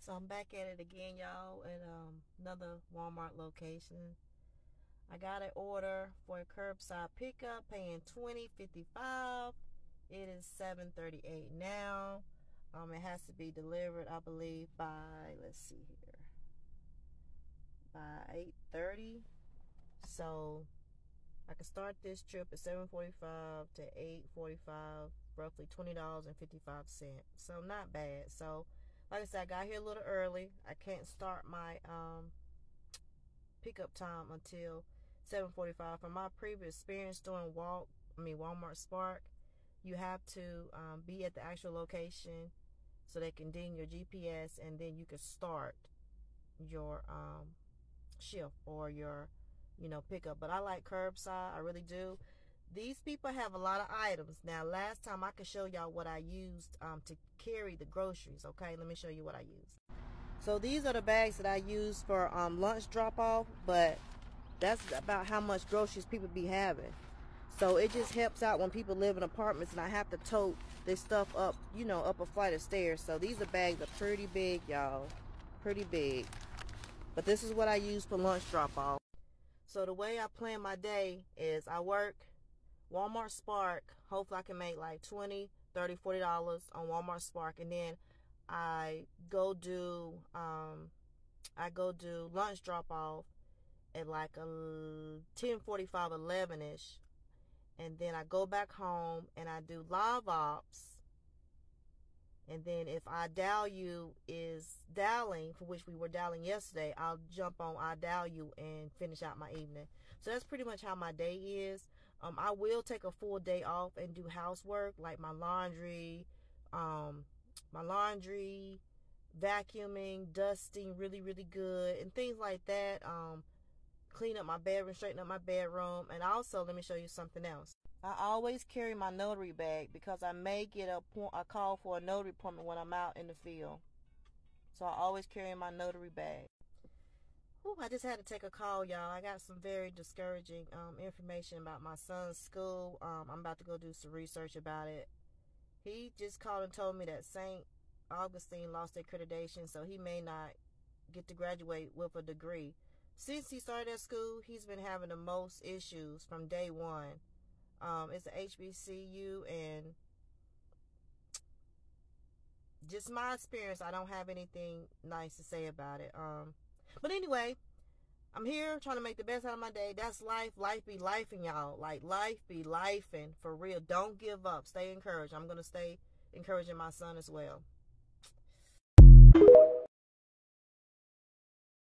So I'm back at it again, y'all, at um, another Walmart location. I got an order for a curbside pickup, paying twenty fifty five. It is seven thirty eight now. Um, it has to be delivered, I believe, by let's see here, by eight thirty. So I can start this trip at seven forty five to eight forty five, roughly twenty dollars and fifty five cents. So not bad. So like I said, I got here a little early. I can't start my um, pickup time until 7:45. From my previous experience doing walk, I mean Walmart Spark, you have to um, be at the actual location so they can ding your GPS, and then you can start your um, shift or your you know pickup. But I like curbside. I really do. These people have a lot of items. Now, last time I could show y'all what I used um, to carry the groceries. Okay, let me show you what I used. So these are the bags that I use for um, lunch drop off, but that's about how much groceries people be having. So it just helps out when people live in apartments and I have to tote this stuff up, you know, up a flight of stairs. So these are bags are pretty big, y'all. Pretty big. But this is what I use for lunch drop off. So the way I plan my day is I work Walmart Spark. Hopefully I can make like 20 30 40 dollars on Walmart Spark and then I go do um I go do lunch drop off at like a 10 45 11 ish and then I go back home and I do LiveOps and then if I-Dial U is dialing, for which we were dialing yesterday, I'll jump on I-Dial U and finish out my evening. So that's pretty much how my day is. Um, I will take a full day off and do housework like my laundry, um, my laundry, vacuuming, dusting really, really good, and things like that. Um, clean up my bedroom, straighten up my bedroom, and also let me show you something else. I always carry my notary bag because I may get a, a call for a notary appointment when I'm out in the field. So I always carry my notary bag. I just had to take a call, y'all. I got some very discouraging um, information about my son's school. Um, I'm about to go do some research about it. He just called and told me that St. Augustine lost accreditation, so he may not get to graduate with a degree. Since he started at school, he's been having the most issues from day one um, it's a HBCU, and just my experience, I don't have anything nice to say about it. Um, but anyway, I'm here trying to make the best out of my day. That's life. Life be life and y'all. Like life be life and for real. Don't give up. Stay encouraged. I'm gonna stay encouraging my son as well.